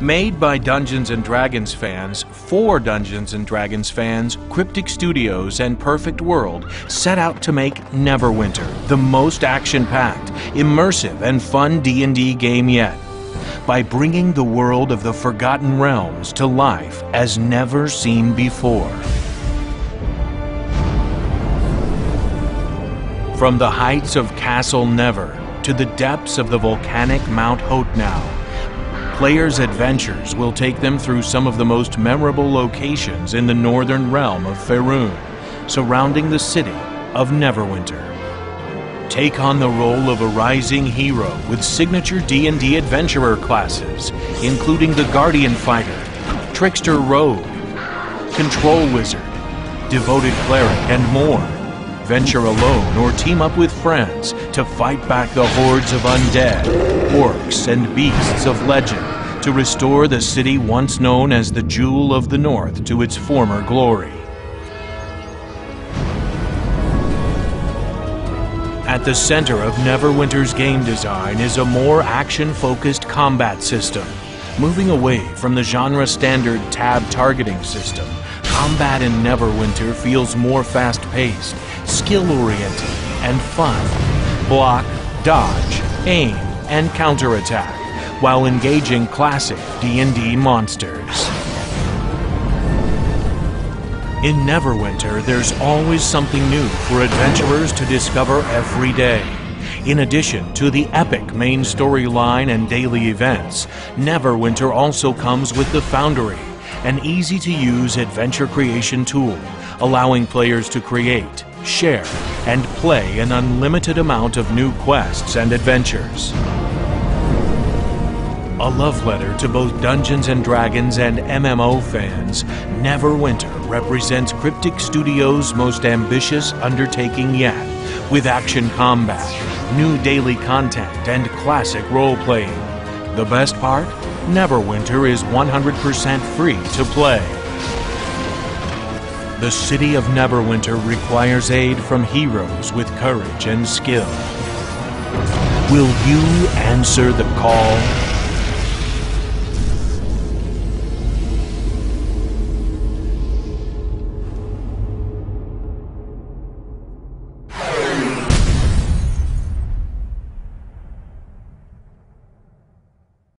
Made by Dungeons Dragons fans for Dungeons Dragons fans, Cryptic Studios and Perfect World set out to make Neverwinter the most action-packed, immersive, and fun D&D game yet by bringing the world of the Forgotten Realms to life as never seen before. From the heights of Castle Never to the depths of the volcanic Mount Hotenow, players' adventures will take them through some of the most memorable locations in the northern realm of Faerun, surrounding the city of Neverwinter. Take on the role of a rising hero with signature D&D adventurer classes, including the Guardian Fighter, Trickster Rogue, Control Wizard, Devoted Cleric, and more. Venture alone or team up with friends to fight back the hordes of undead, orcs, and beasts of legend to restore the city once known as the Jewel of the North to its former glory. At the center of Neverwinter's game design is a more action-focused combat system. Moving away from the genre-standard tab targeting system, combat in Neverwinter feels more fast-paced, skill-oriented, and fun. Block, dodge, aim, and counterattack, while engaging classic D&D monsters. In Neverwinter, there's always something new for adventurers to discover every day. In addition to the epic main storyline and daily events, Neverwinter also comes with the Foundry, an easy-to-use adventure creation tool, allowing players to create, share, and play an unlimited amount of new quests and adventures. A love letter to both Dungeons Dragons and MMO fans, Neverwinter represents Cryptic Studios' most ambitious undertaking yet, with action combat, new daily content, and classic role-playing. The best part? Neverwinter is 100% free to play. The city of Neverwinter requires aid from heroes with courage and skill. Will you answer the call?